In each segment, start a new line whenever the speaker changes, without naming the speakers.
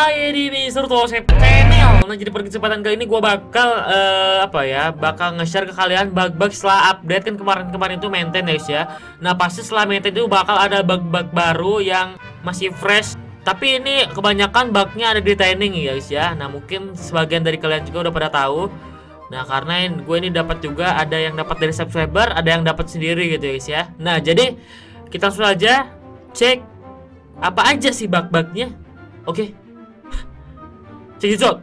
Hai di Mister saya channel. Nah jadi pada kesempatan kali ini gue bakal uh, Apa ya Bakal nge-share ke kalian bug-bug setelah update Kan kemarin-kemarin itu maintain ya. Nah pasti setelah maintain itu bakal ada bug-bug baru Yang masih fresh. Tapi ini kebanyakan bugnya ada di training ya guys ya. Nah mungkin sebagian dari kalian juga udah pada tahu. Nah karena gue ini dapat juga Ada yang dapat dari subscriber Ada yang dapat sendiri gitu guys ya. Nah jadi kita langsung aja Cek Apa aja sih bug-bugnya. Oke Cikijot.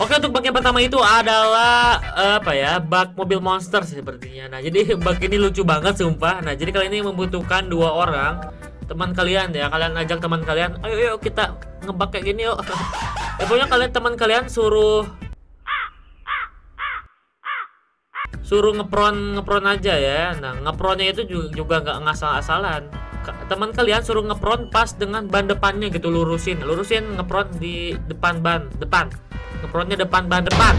Oke untuk bug yang pertama itu adalah uh, apa ya bug mobil monster sepertinya. Nah jadi bug ini lucu banget sumpah. Nah jadi kali ini membutuhkan dua orang teman kalian ya. Kalian ajak teman kalian. Ayo yuk kita ngebug kayak gini yuk. ya pokoknya kalian teman kalian suruh suruh ngepron ngepron aja ya. Nah ngepronnya itu juga nggak ngasal-asalan teman kalian suruh ngepron pas dengan ban depannya gitu lurusin. Lurusin ngepron di depan ban depan. Ngepronnya depan ban depan.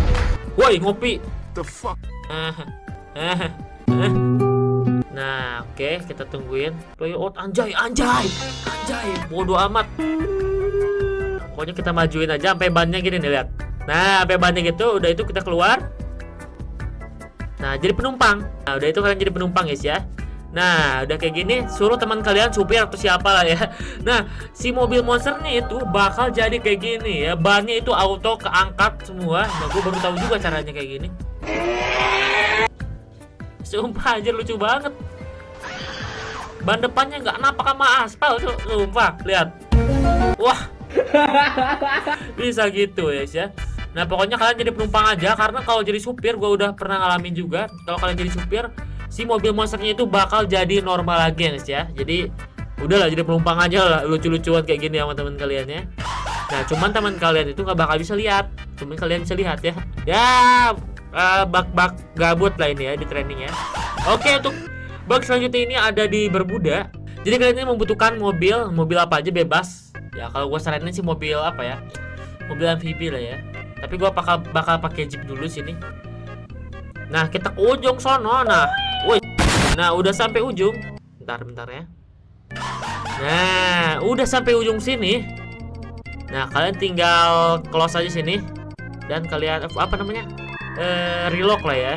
Woi ngopi. The fuck? Nah oke okay, kita tungguin. Play out anjay anjay. Anjay bodoh amat. Pokoknya kita majuin aja sampai bannya gini nih lihat. Nah sampai bannya gitu udah itu kita keluar. Nah jadi penumpang. Nah udah itu kalian jadi penumpang guys ya Nah, udah kayak gini, suruh teman kalian supir atau siapa lah ya. Nah, si mobil monster nih itu bakal jadi kayak gini ya. Bannya itu auto keangkat semua. Nah, gue baru tahu juga caranya kayak gini. Sumpah aja lucu banget. Ban depannya nggak napak sama aspal tuh, sumpah. Lihat. Wah. Bisa gitu ya, ya. Nah, pokoknya kalian jadi penumpang aja karena kalau jadi supir gue udah pernah ngalamin juga. Kalau kalian jadi supir, si mobil monsternya itu bakal jadi normal lagi ya guys ya. Jadi udahlah jadi penumpang aja lah lucu-lucuan kayak gini sama teman kalian ya. Nah cuman teman kalian itu nggak bakal bisa lihat. Cuman kalian bisa lihat ya. Ya uh, bak-bak gabut lah ini ya di training ya. Oke untuk bug selanjutnya ini ada di Bermuda. Jadi kalian ini membutuhkan mobil mobil apa aja bebas. Ya kalau gue saranin sih mobil apa ya? Mobil amfibi lah ya. Tapi gue bakal bakal pakai jeep dulu sini. Nah kita ke ujung sono. Nah. Nah, udah sampai ujung. Bentar, bentar ya. Nah, udah sampai ujung sini. Nah, kalian tinggal close aja sini dan kalian apa namanya? Eh, relock lah ya.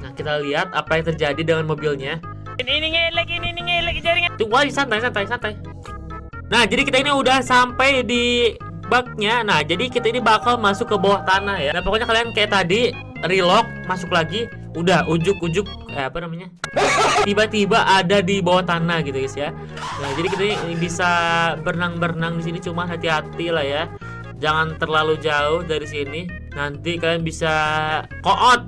Nah, kita lihat apa yang terjadi dengan mobilnya. Ini ini ngelek ini ini ngelek jaringan. Tunggu aja santai santai santai. Nah, jadi kita ini udah sampai di bugnya. Nah, jadi kita ini bakal masuk ke bawah tanah ya. Nah, pokoknya kalian kayak tadi relock, masuk lagi, udah ujuk-ujuk eh, apa namanya? Tiba-tiba ada di bawah tanah gitu guys ya. Nah jadi kita ini bisa berenang-berenang di sini cuma hati-hati lah ya. Jangan terlalu jauh dari sini. Nanti kalian bisa koot.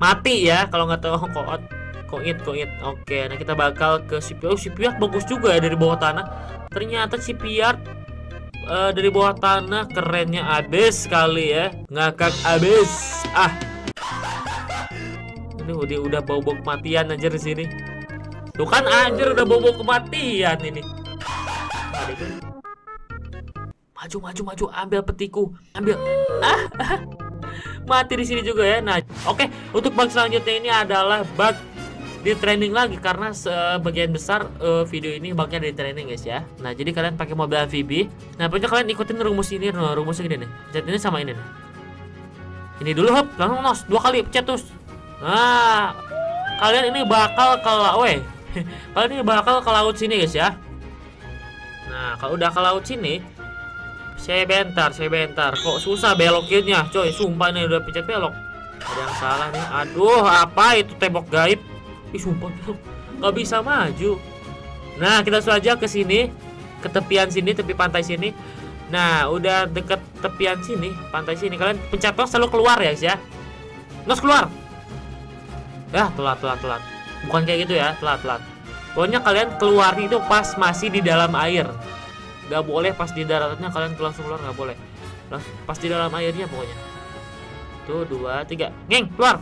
Mati ya kalau nggak tahu koot. Koit koit. Oke nah kita bakal ke si oh si bagus juga ya dari bawah tanah. Ternyata si uh, dari bawah tanah kerennya abis sekali ya. Ngakak abis ah ini udah udah bau bau kematian aja di sini. Tuh kan anjir udah bau bau kematian ini. Maju maju maju ambil petiku. Ambil. Ah, ah. mati di sini juga ya. Nah oke okay. untuk bug selanjutnya ini adalah bug di training lagi karena sebagian besar uh, video ini bugnya di training guys ya. Nah jadi kalian pakai mobil amfibi nah pokoknya kalian ikutin rumus ini nah, rumusnya gini nih. Cet ini sama ini nih. Ini dulu hop langsung nos dua kali pencet terus Nah, kalian ini bakal ke laut, kalian ini bakal ke laut sini guys ya. Nah, kalau udah ke laut sini, saya bentar, saya bentar. Kok susah belokinnya, coy. Sumpah ini udah pencet belok. Ada yang salah nih. Aduh, apa itu tembok gaib? Ih, sumpah nggak bisa maju. Nah, kita saja ke sini, ke tepian sini, tepi pantai sini. Nah, udah deket tepian sini, pantai sini. Kalian pencet selalu keluar ya, guys ya. Nos keluar ya telat telat telat. Bukan kayak gitu ya telat telat. Pokoknya kalian keluar itu pas masih di dalam air. Nggak boleh pas di daratnya kalian langsung keluar nggak boleh. Pas di dalam airnya pokoknya. Tuh dua tiga. Geng keluar.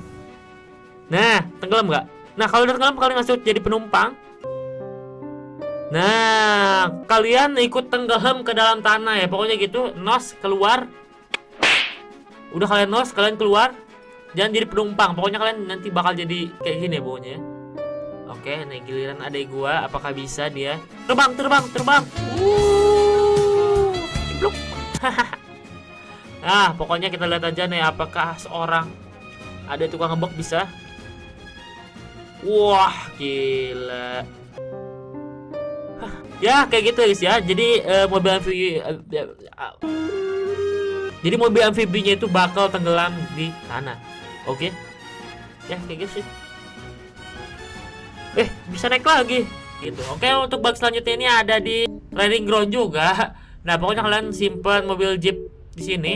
Nah tenggelam nggak? Nah kalau udah tenggelam kalian langsung jadi penumpang. Nah kalian ikut tenggelam ke dalam tanah ya. Pokoknya gitu nos keluar. Udah kalian nos kalian keluar jangan jadi penumpang pokoknya kalian nanti bakal jadi kayak gini ya pokoknya oke nih giliran adek gua apakah bisa dia terbang terbang terbang uh Nah, pokoknya kita lihat aja nih apakah seorang ada tukang ngebok bisa. Wah, gila. Ya, kayak gitu guys ya. Jadi eh, mobil amfibi eh, eh, Jadi mobil amfibinya itu bakal tenggelam di tanah. Oke. Ya, kayak gitu sih. Eh, bisa naik lagi. Gitu. Oke, untuk bug selanjutnya ini ada di training ground juga. Nah, pokoknya kalian simpan mobil jeep di sini.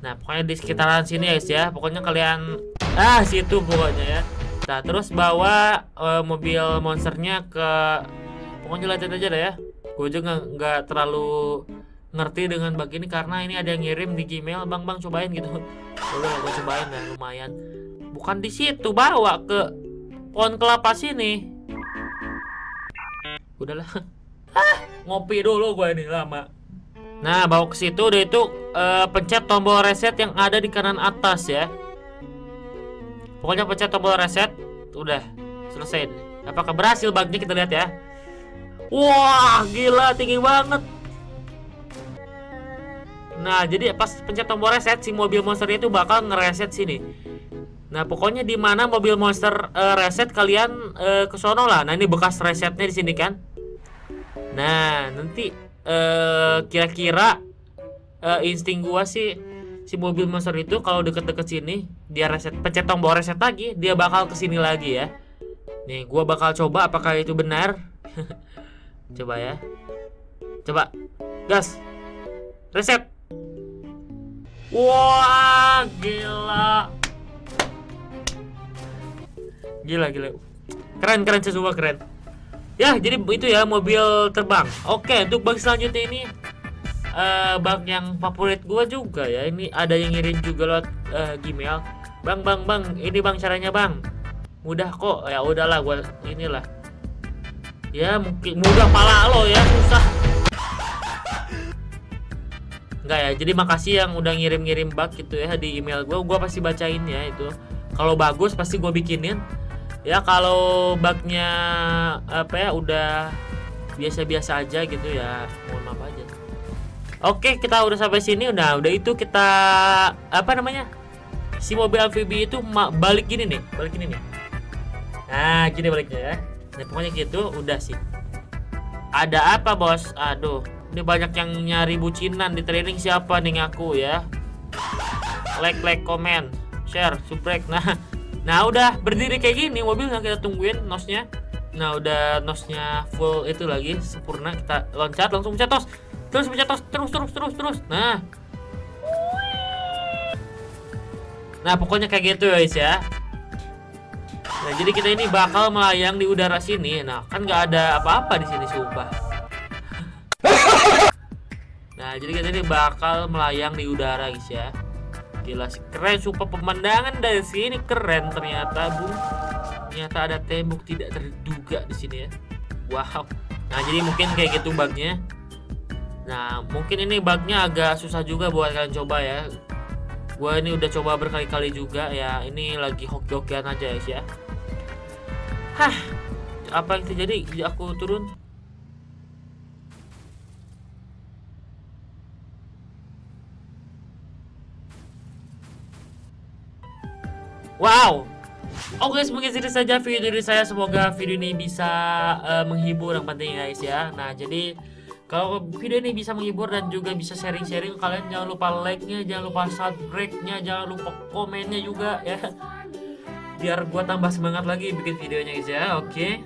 Nah, pokoknya di sekitaran sini ya guys ya. Pokoknya kalian ah situ pokoknya ya. Nah, terus bawa eh, mobil monsternya ke pokoknya liatin aja deh ya. Gue juga nggak terlalu ngerti dengan bug ini karena ini ada yang ngirim di Gmail, Bang Bang cobain gitu. Udah gue cobain lah lumayan. Bukan di situ, bawa ke pohon kelapa sini. Udahlah. Ah, ngopi dulu gue ini lama. Nah, bawa ke situ udah itu eh, pencet tombol reset yang ada di kanan atas ya. Pokoknya pencet tombol reset, udah selesai. Apakah berhasil bugnya kita lihat ya. Wah, gila tinggi banget. Nah, jadi pas pencet tombol reset si mobil monster itu bakal ngereset sini. Nah, pokoknya di mana mobil monster eh, reset kalian eh, ke sono lah. Nah, ini bekas resetnya di sini kan. Nah, nanti eh, kira-kira eh, insting gua sih si mobil monster itu kalau deket-deket sini dia reset pencet tombol reset lagi dia bakal ke sini lagi ya nih gua bakal coba apakah itu benar coba ya coba gas reset wah gila. Gila gila. Keren keren sesuatu keren. Ya jadi itu ya mobil terbang. Oke untuk bug selanjutnya ini eh bug yang favorit gua juga ya. Ini ada yang ngirim juga lewat eh, Gmail. Bang bang bang ini bang caranya bang. Mudah kok. Ya udahlah gua inilah. Ya mungkin mudah pala lo ya susah Enggak ya, jadi makasih yang udah ngirim-ngirim bug gitu ya di email gua gua pasti bacain ya itu. Kalau bagus pasti gua bikinin. Ya kalau bugnya apa ya udah biasa-biasa aja gitu ya, mohon maaf aja. Oke, kita udah sampai sini udah udah itu kita apa namanya? Si mobil amfibi itu balik gini nih, balik gini nih. Nah, gini baliknya ya. Nah, pokoknya gitu udah sih. Ada apa, Bos? Aduh, ini banyak yang nyari bucinan di training siapa nih ngaku ya. Like, like, comment, share, subrek. Nah, nah udah berdiri kayak gini mobil yang kita tungguin nosnya. Nah, udah nosnya full itu lagi sempurna. Kita loncat langsung pencet tos. Terus pencet tos terus terus terus terus. Nah. Nah, pokoknya kayak gitu guys ya. Nah, jadi kita ini bakal melayang di udara sini. Nah, kan nggak ada apa-apa di sini sumpah. Nah, jadi kita ini bakal melayang di udara guys ya. Gila sih, keren sumpah pemandangan dari sini keren ternyata, Bu. Ternyata ada tembok tidak terduga di sini ya. Wow. Nah, jadi mungkin kayak gitu bugnya. Nah, mungkin ini bugnya agak susah juga buat kalian coba ya. Gua ini udah coba berkali-kali juga ya. Ini lagi hoki-hokian aja guys ya. Hah, apa yang terjadi? Aku turun. Wow. Oke, guys, mungkin segitu saja video dari saya. Semoga video ini bisa eh, menghibur yang penting guys ya. Nah, jadi kalau video ini bisa menghibur dan juga bisa sharing-sharing, kalian jangan lupa like-nya, jangan lupa subscribe-nya, jangan lupa komennya juga ya. Biar gua tambah semangat lagi bikin videonya guys ya. Oke.